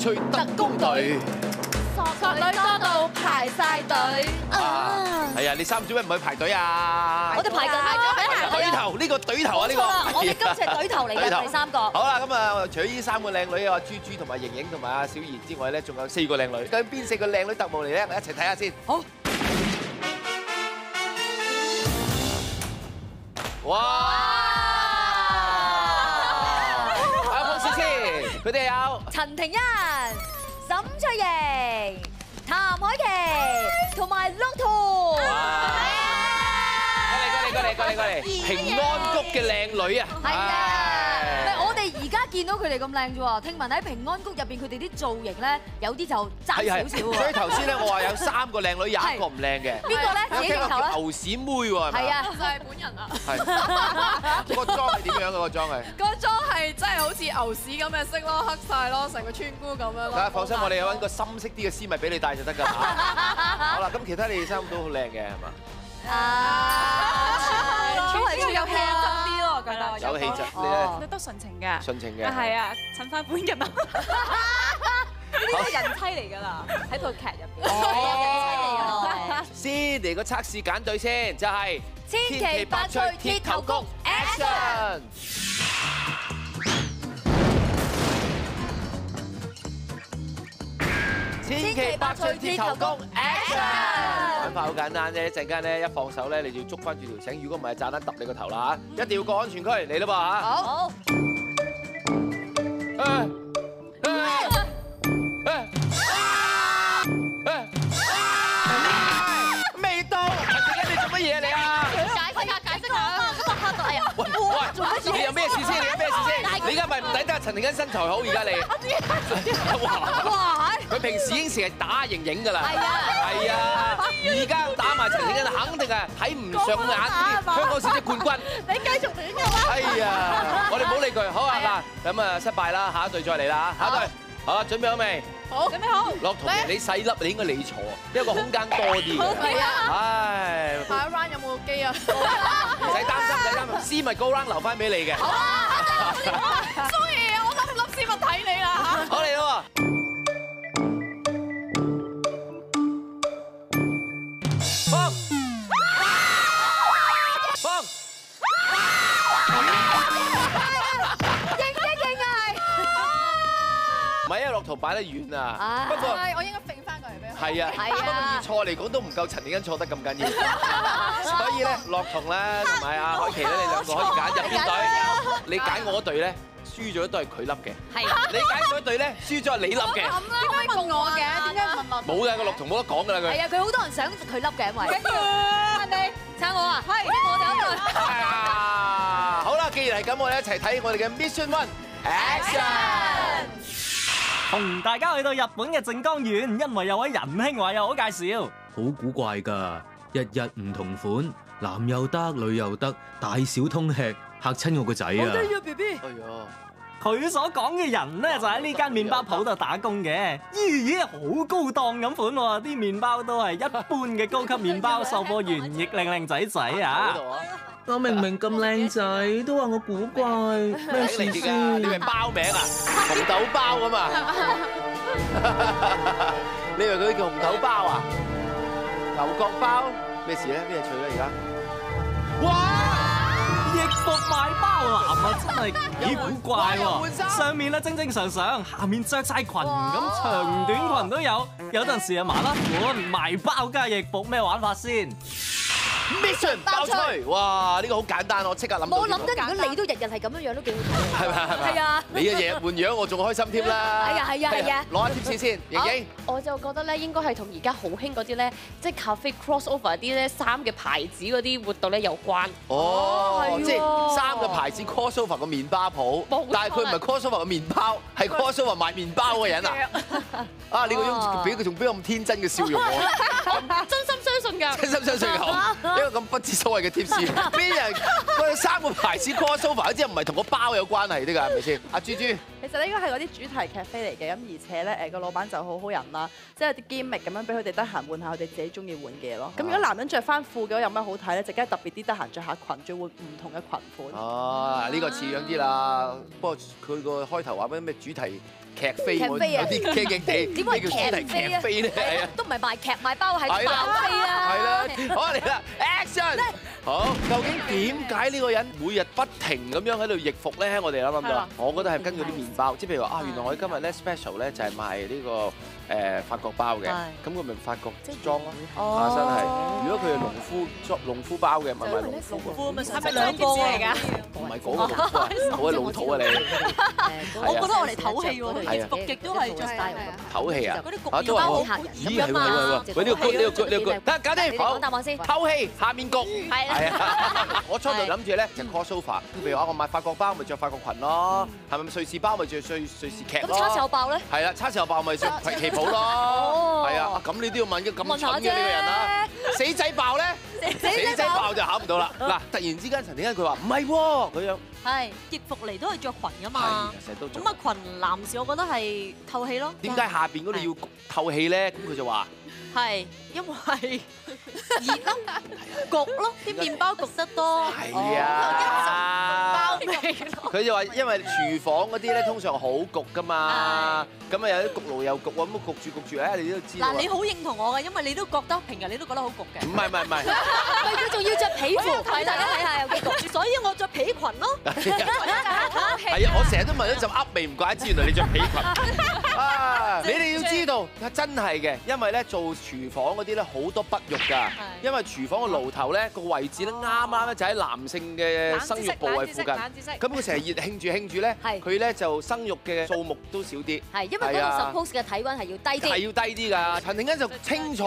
百趣特工隊。索女多到排晒隊。啊，係啊！你三做咩唔去排隊啊？我哋排緊啦，隊頭呢個隊頭啊呢個。我哋今次係隊頭嚟嘅，第三個。好啦，咁啊，除咗呢三個靚女啊，豬豬同埋盈盈同埋阿小儀之外咧，仲有四個靚女。究竟邊四個靚女特務嚟咧？我一齊睇下先。好。哇！佢哋有陳庭欣、沈翠瑩、譚凱琪同埋陸圖。過嚟過嚟過嚟過嚟！平安谷嘅靚女啊！係啊，而家見到佢哋咁靚啫喎，聽聞喺平安谷入邊佢哋啲造型咧，有啲就爭少少喎。所以頭先咧，我話有三個靚女，有一個唔靚嘅。邊個咧？自己鏡頭啦。牛屎妹喎，係咪？係啊，就係本人啊！係。個妝係點樣嘅個妝係？個妝係真係好似牛屎咁嘅色咯，黑晒咯，成個村姑咁樣咯。啊，放心，我哋揾個深色啲嘅絲襪俾你戴就得㗎啦。好啦，咁其他你哋三個都好靚嘅係嘛？啊，都係覺得。有氣質，你哦咧你都純情嘅。純情嘅。係啊，襯翻本人啊！呢啲係人妻嚟㗎啦，喺套劇入邊。哦，先嚟個測試揀對先，就係千奇百趣鐵頭功 Action！千奇百趣鐵頭功！玩法好簡單啫，一陣間咧一放手咧，你就要捉翻住條繩，如果唔係炸彈揼你個頭啦嚇！一定要過安全區嚟啦噃嚇！好，未到，陳靜欣你做乜嘢你啊？解釋下，解釋下，咁啊嚇到，哎呀，喂喂，你有咩事先？你有咩事先？你而家咪唔抵得陳定欣身材好，而家你。哇！哇，佢平時已經成日打盈盈㗎啦。係啊係啊，而家打埋陳定欣，肯定係睇唔上眼香港小姐冠軍。你繼續亂嘅啦。哎呀，我哋唔好理佢。好啊嗱，咁啊失敗啦，下一隊再嚟啦，下一隊。好啦，準備好未？好，準備好。落同你細粒，你應該你坐，因為個空間多啲嘅。係啊。唉，下一 round 有冇機啊？唔使擔心，唔使擔心，絲襪高 round 留翻俾你嘅。Sorry 啊，我粒粒絲襪睇你啦嚇。好嚟唔係啊，駱駝擺得遠啊啊。不過，我應該揈翻過嚟俾佢。係啊，係啊不過以錯嚟講都唔夠陳定欣錯得咁緊要。所以咧，駱駝咧同埋阿 海琪咧，你兩個可以揀入邊隊。你揀我嗰隊咧，輸咗都係佢笠嘅。你揀嗰隊咧，輸咗係你笠嘅。點解問我嘅？點解問我？冇㗎，個駱駝冇得講㗎啦佢。係啊，佢好多人想佢笠嘅，因為跟住係咪？撐我啊，係我哋一隊。啊！好啦，既然係咁，我哋一齊睇我哋嘅 Mission One Action！同大家去到日本嘅靜岡縣，因為有位仁兄話有好介紹。好古怪噶，日日唔同款，男又得，女又得，大小通吃，嚇親我個仔啊得！B B。哎呀，佢所講嘅人呢，就喺呢間麵包鋪度打工嘅。咦咦，好高檔咁款喎，啲麵包都係一般嘅高級麵包，售貨員亦靚靚仔仔嗰啊！我明明咁 靚仔，都話我古怪，咩事先你？係包名啊？紅豆包咁啊？你以為佢叫紅豆包啊？牛角包咩事咧？咩趣咧？而家？哇！易服賣包男啊，真係 幾古怪喎！上面咧正正常常，下面着晒裙，咁長短裙都有。有陣時啊麻甩款，賣包加翼服，咩玩法先？Mission 爆吹！哇！呢個好簡單，我即刻諗到。我諗緊，如果你都日日係咁樣樣，都幾好睇。係咪係咪？係啊你嘅嘢換樣，我仲開心添啦。係啊係啊係啊攞下貼士先，盈盈。我就覺得咧，應該係同而家好興嗰啲咧，即係 cafe crossover 啲咧衫嘅牌子嗰啲活動咧有關。哦即係三個牌子 crossover 個麵包鋪，但係佢唔係 crossover 個麵包，係 crossover 賣麵包嘅人啊！啊，你個樣俾佢仲俾咁天真嘅笑容我，真心相信㗎。真心相信好，一個咁不知所謂嘅貼士，邊人嗰三個牌子 crossover 嗰啲唔係同個包有關係啲㗎，係咪先？阿豬豬，其實呢應該係嗰啲主題劇飛嚟嘅，咁而且咧誒個老闆就好好人啦，即係啲 gimmick 咁樣俾佢哋得閒換下佢哋自己中意換嘅嘢咯。咁如果男人着翻褲嘅話，有咩好睇咧？就梗係特別啲，得閒着下裙，再換唔同嘅裙款。哦，呢個似樣啲啦。不過佢個開頭話咩咩主題劇飛，我有劇飛啊啲驚驚地，點會咩叫劇飛咧？都唔係賣劇賣包，係爆飛啊！係啦，好嚟啦，action！好，究竟點解呢個人每日不停咁樣喺度逆服咧？我哋諗諗到，我覺得係根據啲麵包，即係譬如話啊，原來我哋今日咧 special 咧就係賣呢個誒法國包嘅，咁佢咪法國裝咯，下身係。如果佢係農夫裝農夫包嘅，咪賣農夫喎。夫咪係咪兩個嚟㗎？唔係嗰個農夫啊，好鬼老土啊你！我覺得我嚟唞氣喎，服極都係着晒唞氣啊！嗰啲焗麵包好嚇人咦係喎係喎係喎，喂呢個 good 呢個 good 呢個 good，得搞你掂，好講。答案先。透氣，下面焗。係係啊，我初度諗住咧就 crossover，譬如話我買法國包咪着法國裙咯，係咪瑞士包咪着瑞瑞士劇咯？咁叉燒包咧？係啦，叉燒包咪着旗袍咯。哦係啊，咁你都要問嘅咁蠢嘅呢個人啦。死仔爆咧，死仔爆爆就考唔到啦。嗱，突然之間陳點解佢話唔係喎咁樣？係易服嚟都係着裙噶嘛，成日都咁。啊裙男士我覺得係透氣咯。點解下邊嗰度要透氣咧？咁佢就話係因為 熱咯，焗咯，啲麵包焗得多。係啊。包味佢就話因為廚房嗰啲咧通常好焗噶嘛，咁啊有啲焗爐又焗喎，咁焗住焗住咧，你都知。嗱，你好認同我嘅，因為你都覺得平日你都覺得好焗嘅。唔係唔係唔係。喂，佢仲要着皮褲，俾大家睇下有幾焗。所以我着皮裙咯。係啊，我成日都聞到陣噏味，唔怪之原來你着皮裙。啊，你哋要知道，真係嘅，因為咧做廚房嗰啲咧好多不育㗎，因為廚房個爐頭咧個位置咧啱啱咧就喺男性嘅生育部位附近，咁佢成日熱興住興住咧，佢咧就生育嘅數目都少啲。係因為嗰個 suppose 嘅體温係要低啲。係啲。要低啲㗎，陳定欣就清楚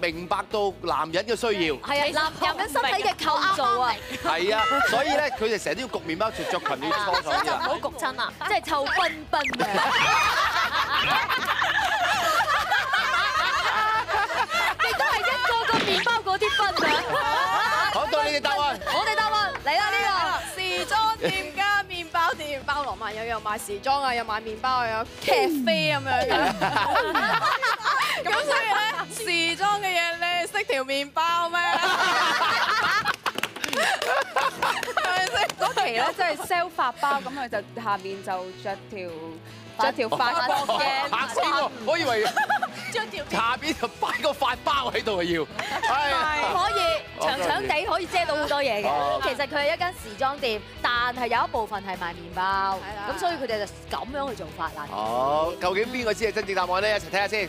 明白到男人嘅需要，係啊，男男人身體嘅構造啊，係啊，所以咧佢哋成日都要焗麵包着着裙要搓手啲啦。就 唔好焗親啊。即係臭賓賓啊！亦都係一個個麵包嗰啲分啊！好，到你哋答案。我哋答案嚟啦呢個時裝店加麵包店，包羅萬有，又賣時裝啊，又賣麵包，啊有咖啡咁樣嘅。咁所以咧，時裝嘅嘢你識條麵包咩？係咪先？嗰期咧即係 sell 法包，咁佢就下面就着條着條法國嘅嚇死我！我以為下邊就擺個法包喺度啊要，係，可以長長地可以遮到好多嘢哦嘅。其實佢係一間時裝店，但係有一部分係賣麵包，咁所以佢哋就咁樣去做法啦。好，究竟邊個知係真正答案咧？一齊睇下先。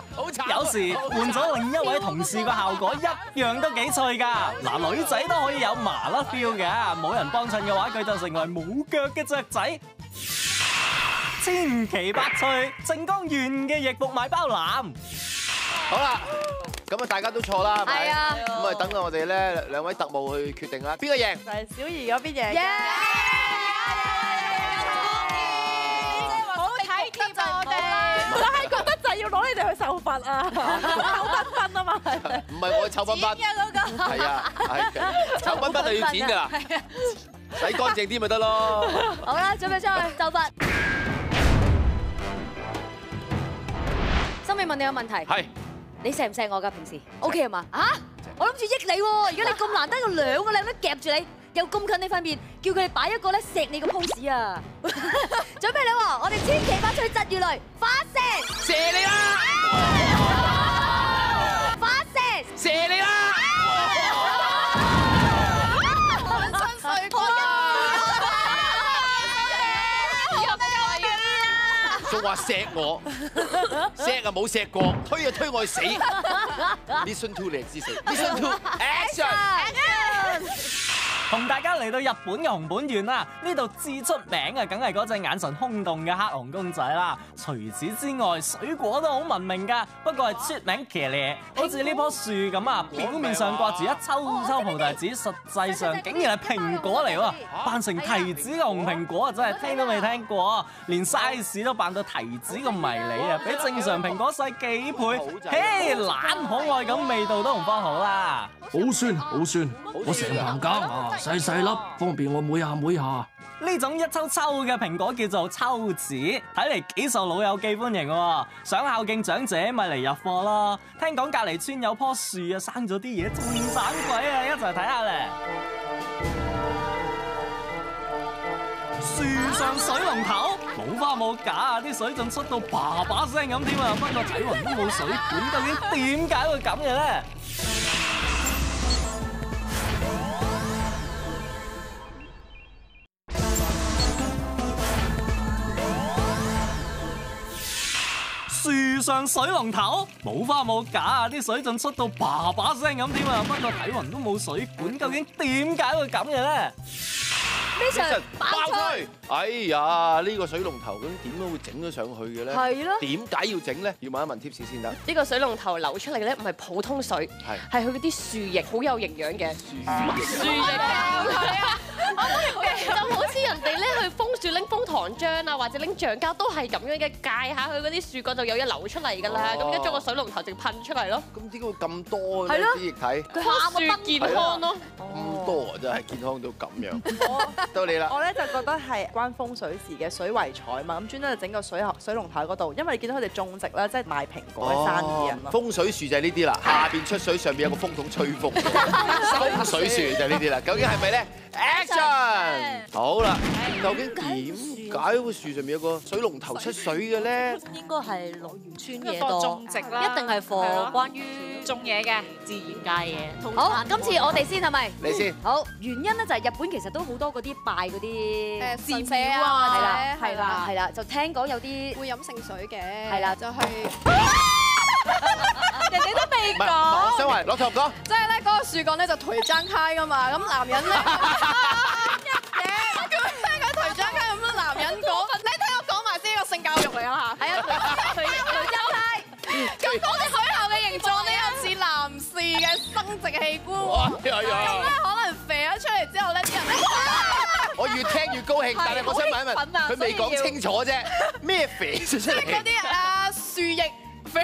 好慘。有時換咗另一位同事個效果一樣都幾脆㗎。嗱，女仔都可以有麻甩 feel 嘅，冇人幫襯嘅話，佢就成為冇腳嘅雀仔。千奇百趣，正江縣嘅翼服賣包男。好啦，咁啊大家都錯啦，係咪？啊咁啊等到我哋咧兩位特務去決定啦，邊個贏？就係小儀嗰邊贏攞你哋去受罰啊！好繽紛啊嘛，唔係我臭賓賓，係啊，係臭賓賓就要剪㗎啦，洗乾淨啲咪得咯。好啦，準備出去受罰。心美問你個問題，係。你錫唔錫我㗎？平時 OK 係嘛？啊！我諗住益你喎，而家你咁難得有兩個靚女夾住你，又咁近你塊面，叫佢哋擺一個咧錫你個 pose 啊！準備啦喎，我哋千奇百趣疾如雷發射，射你啦！發射，射你啦！新水果仲話錫我，錫啊冇錫過，推啊推我去死。Listen to 你知死，Listen to action。同大家嚟到日本嘅熊本縣啦，呢度至出名嘅梗係嗰隻眼神空洞嘅黑熊公仔啦。除此之外，水果都好聞名㗎，不過係出名騎呢，好似呢棵樹咁啊，表面上掛住一抽抽葡提子，實際上竟然係蘋果嚟喎，扮成提子嘅紅蘋果啊，真係聽都未聽過，連 size 都扮到提子咁迷你啊，比正常蘋果細幾倍，嘿，懶可愛咁，味道都唔方好啦。好酸好酸，我成棚夾啊，細細粒，方便我每下每下。呢種一抽抽嘅蘋果叫做秋子，睇嚟幾受老友記歡迎喎。想孝敬長者咪嚟入貨咯。聽講隔離村有棵樹啊，生咗啲嘢仲盞鬼啊，一齊睇下咧。樹上水龍頭冇花冇假啊，啲水仲出到叭叭聲咁添啊，不過睇雲都冇水管，究竟點解會咁嘅咧？上水龍頭冇花冇假啊，啲水仲出到叭叭聲咁添啊，不過睇雲都冇水管，究竟點解會咁嘅咧？非常爆吹！哎呀，呢個水龍頭咁點解會整咗上去嘅咧？係咯點解要整咧？要問一問 tips 先得。呢個水龍頭流出嚟嘅咧，唔係普通水，係係佢嗰啲樹液，好有營養嘅樹液啊！就好似人哋咧去楓樹拎楓糖漿啊，或者拎橡膠，都係咁樣嘅，界下佢嗰啲樹幹就有嘢流出嚟㗎啦。咁而家將個水龍頭直噴出嚟咯，咁點解會咁多呢啲液體？佢喊個樹健康咯。咁多啊，真係健康到咁樣。到你啦。我咧就覺得係關風水事嘅水為財嘛，咁專登就整個水水龍頭喺嗰度，因為你見到佢哋種植啦，即係賣蘋果嘅生意人咯。風水樹就係呢啲啦，下邊出水，上邊有個風筒吹風。風水樹就係呢啲啦，究竟係咪咧？Action！好啦，究竟點解會樹上面有個水龍頭出水嘅咧？應該係農村嘢多，種植啦一定係貨關於種嘢嘅。自然界嘢。好，今次我哋先係咪？你先。好，原因咧就係日本其實都好多嗰啲拜嗰啲誒寺神社啊係啦，或者係啦係啦，就聽講有啲會飲聖水嘅，係啦就去 人哋都未唔係，我想話攞頭講。即係咧嗰個樹幹咧就頹張開噶嘛，咁男人咧嘢，咁咧佢頹張開咁樣男人講，你聽我講埋先，呢個性教育嚟啊嚇，係啊，頹頹張開，咁嗰隻水喉嘅形狀咧又似男士嘅生殖器官哇喎，哎呀。咁咧可能肥咗出嚟之後咧，啲人咧。我越聽越高興，但係我想問一問，佢未講清楚啫，咩肥咗出嗰嚟？啲啊樹液肥，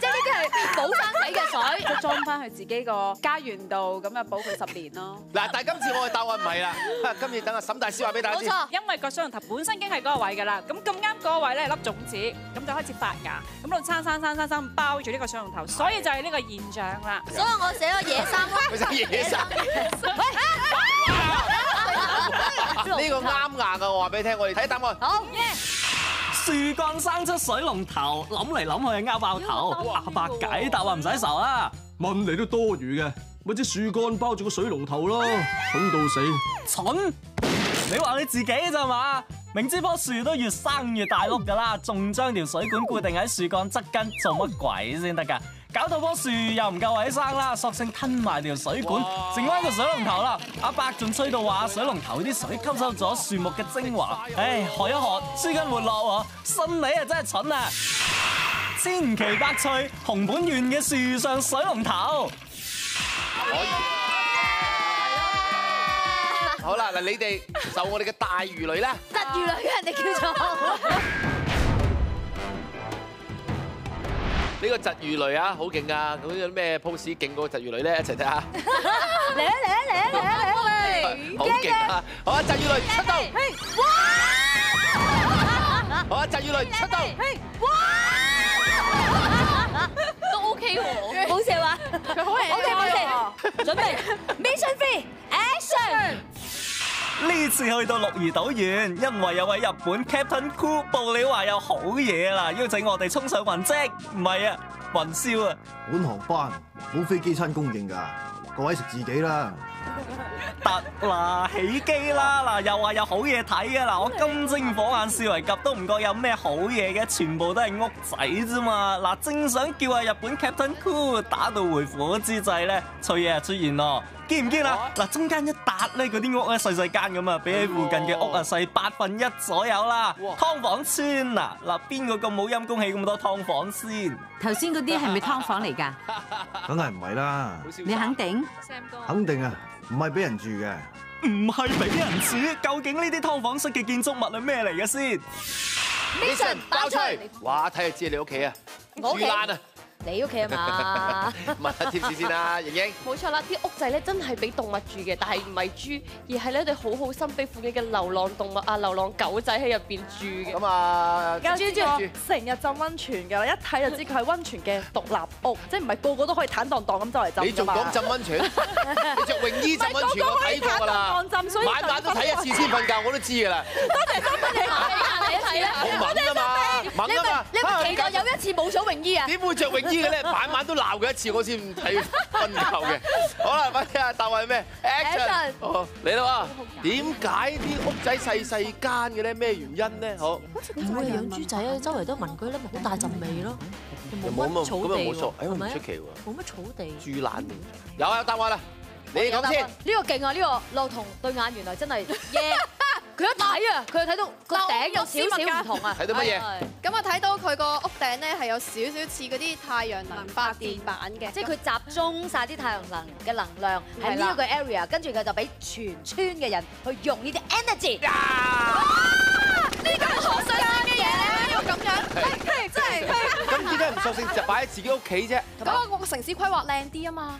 裝翻去自己個家園度，咁啊保佢十年咯。嗱，但係今次我嘅答案唔係啦，今次等阿沈大師話俾大家知。冇錯。因為個水龍頭本身已經係嗰個位㗎啦，咁咁啱嗰個位咧係粒種子，咁就開始發芽，咁度生生生生生包住呢個水龍頭，所以就係呢個現象啦。所以我寫咗野生咯。佢真係野生。呢個啱硬啊！我話俾你聽，我哋睇答案。好，樹幹生出水龍頭，諗嚟諗去係拗爆頭。阿伯解答啊，唔使愁啦。問嚟都多餘嘅，咪支樹幹包住個水龍頭咯，蠢到死。蠢！你話你自己咋嘛？明知棵樹都越生越大碌噶啦，仲將條水管固定喺樹幹側根，做乜鬼先得噶？搞到棵樹又唔夠位生啦，索性吞埋條水管，剩翻個水龍頭啦。阿伯仲吹到話水龍頭啲水吸收咗樹木嘅精華，唉，學一學，舒筋活絡喎，信你啊真係蠢啊！千奇百趣，熊本縣嘅樹上水龍頭。好啦，嗱，你哋就我哋嘅大魚雷啦。窒魚女嘅人哋叫做。呢個窒魚雷啊，好勁啊！咁有啲咩 pose 勁過窒魚雷咧？一齊睇下。嚟啊嚟啊嚟啊嚟啊嚟啊嚟！好勁啊！好啊，窒魚雷出動！好啊，窒魚雷出動！都冇笑啊！佢好型 OK OK，準備 Mission Three Action！呢次去到鹿兒島縣，因為有位日本 Captain Cool 報料話有好嘢啦，邀请我哋衝上雲積。唔係啊，雲霄啊！本航班冇飛機餐供應㗎，各位食自己啦。得啦，起機啦！嗱，又話有好嘢睇嘅嗱，我金睛火眼視為及都唔覺有咩好嘢嘅，全部都係屋仔啫嘛！嗱，正想叫下日本 Captain Cool 打到回火之際咧，翠嘢出現咯，見唔见啊？嗱，中間一笪咧，嗰啲屋咧細細間咁啊，比起附近嘅屋啊細八分一左右啦。劏房村啊，嗱，邊個咁冇陰公起咁多劏房先？頭先嗰啲係咪劏房嚟㗎？梗係唔係啦，你肯定？肯定啊，唔係俾人住嘅。唔係俾人住，究竟呢啲劏房式嘅建築物係咩嚟嘅先？Mission 爆出，哇！睇下知你屋企啊，住爛啊！你屋企啊嘛？問下貼士先啦，盈盈。冇錯啦，啲屋仔咧真係俾動物住嘅，但係唔係豬，而係咧對好好心俾附近嘅流浪動物啊、流浪狗仔喺入邊住嘅。咁啊，家豬豬成日浸温泉㗎啦，一睇就知佢係温泉嘅獨立屋，即係唔係個個都可以坦蕩蕩咁周嚟浸你仲講浸温泉？你着泳衣浸温泉，我睇過㗎啦。晚晚都睇一次先瞓覺，我都知㗎啦。睇啊睇啊！好猛啊嘛，猛你啊嘛咪。你咪期待有一次冇咗泳衣啊？點會着泳衣嘅咧？晚晚都鬧佢一次，我先睇瞓覺嘅。好啦，快啲啊！答案係咩 Action 哦嚟啦喎！點解啲屋仔細細間嘅咧？咩原因咧？好，唔會係養豬仔啊，周圍都聞佢咧，咪好大陣味咯。又冇乜草咁地又冇錯，誒喎，係咪唔出？奇喎。冇乜草地。豬爛有啊，有答案啦！你講先。呢個勁啊！呢個落同對眼原來真係耶！佢一睇啊，佢就睇到個頂有少少唔同啊！睇到乜嘢？咁我睇到佢個屋頂咧係有少少似嗰啲太陽能發電板嘅，即係佢集中晒啲太陽能嘅能量喺呢一個 area，跟住佢就俾全村嘅人去用呢啲 energy。呢個係可想像嘅嘢，要咁樣，真係咁點解唔索性就擺喺自己屋企啫？咁我個城市規劃靚啲啊嘛。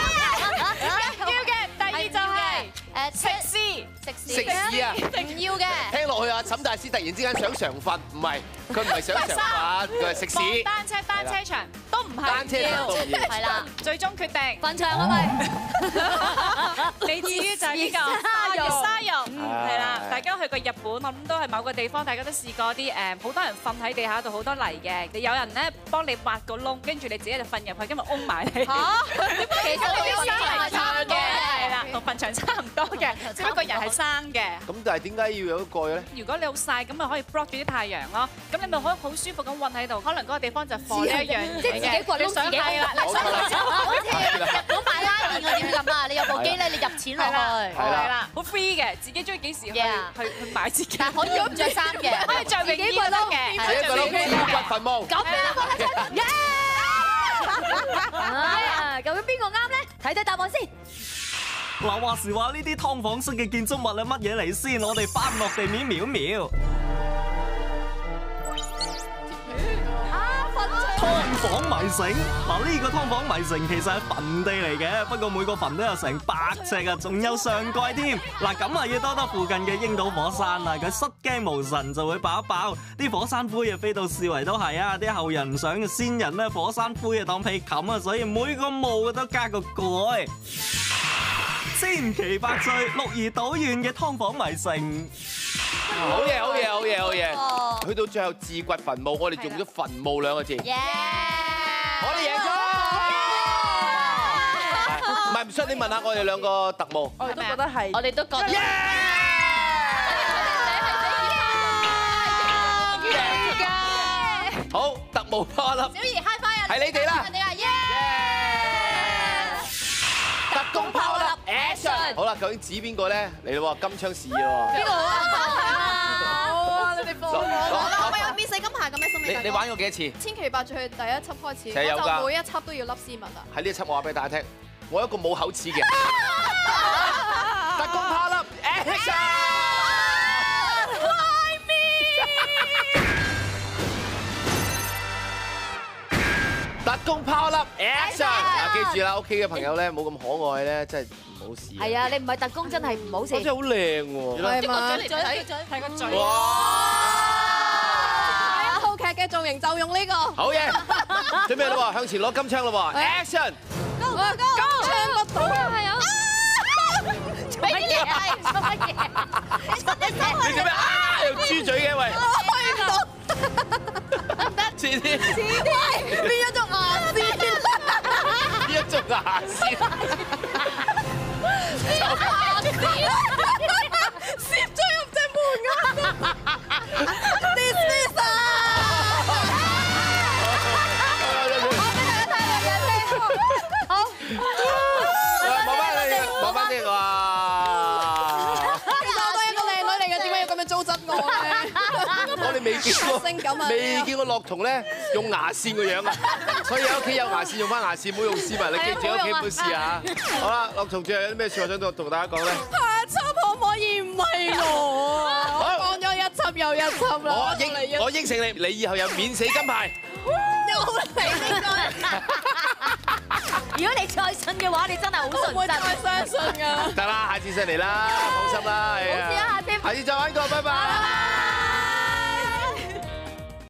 食肆食肆啊！唔要嘅。聽落去啊，沈大師突然之間想常瞓，唔係，佢唔係想常瞓，佢係食肆。放單車單車場都唔係單車場都唔係啦，最終決定瞓場係咪？你至於就係呢個 沙肉沙肉，嗯係啦，大家去過日本，我諗都係某個地方，大家都試過啲誒，好多人瞓喺地下度，好多泥嘅，有人咧幫你挖個窿，跟住你自己就瞓入去，今日擁埋你。嚇？其實你啲沙係差唔多嘅係啦，同墳場差唔多嘅，只不過人係生嘅。咁但係點解要有一個嘅咧？如果你好曬，咁咪可以 block 住啲太陽咯。咁你咪可以好舒服咁韞喺度。可能嗰個地方就放呢一樣嘢嘅即係自己掘窿你想自己係啦，好啦好似日本買拉麵嗰啲咁啊！你有部機咧，你入錢落，去，係啦，好 free 嘅，自己中意幾時去去去買自己。但可以唔着衫嘅，可以着泳衣都得嘅，自己個窿自掘墳墓。咁樣耶！啊，究竟邊個啱咧？睇睇答案先。嗱，話時話呢啲劏房式嘅建築物係乜嘢嚟先？我哋翻落地面瞄瞄。劏房迷城嗱，呢個劏房迷城其實係墳地嚟嘅，不過每個墳都有成百尺啊，仲有上蓋添。嗱，咁啊要多得附近嘅櫻島火山啊，佢失驚無神就會爆一爆，啲火山灰啊飛到四圍都係啊，啲後人唔想先人咧火山灰啊當被冚啊，所以每個墓都加個蓋。千奇百趣，鹿兒島縣嘅劏房迷城。好嘢，好嘢，好嘢，好嘢！去到最後自掘墳墓，我哋用咗墳墓兩個字，耶！我哋贏咗。唔係唔信，你問下我哋兩個特務。我哋都覺得係。我哋都覺得。好，特務波粒，小儀 high five 啊！係你哋啦你啊耶！特工炮粒 action！好啦，究竟指邊個咧？嚟咯喎，金槍士咯喎。邊個好啊？哇！你哋放我攞啦！我有免死金牌咁嘅心理你你玩過幾多次？千奇百趣，第一輯開始，就每一輯都要笠絲襪啊！喺呢一輯我話俾大家聽，我一個冇口齒嘅特工 炮粒 action！特工炮粒 action！嗱，記住啦，屋企嘅朋友咧冇咁可愛咧，真係唔好試。係啊，你唔係特工真係唔好事。我真係好靚喎。係嘛？嘴嚟睇睇個嘴。哇！大家好奇嘅造型就用呢個。好嘢，準備啦喎，向前攞金槍啦喎，Action！高高高，槍不到。係啊。做乜嘢啊？做乜嘢？你做咩啊？有豬嘴嘅喂，開唔到。遲啲，遲啲變咗做牙線。呢一種牙線，攝咗入隻未見過，未見過樂童咧用牙線個樣啊！所以喺屋企有牙線用翻牙線，唔好用絲襪。你記住喺屋企唔好試啊！好啦，樂童最後有啲咩説話想同同大家講咧？下輯可唔可以唔係我啊？我講咗一輯又一輯啦。我應我應承你，你以後有免死金牌。又嚟呢如果你再信嘅話，你真係好信再相信㗎。得啦，下次上嚟啦，放心啦。係啊下次下次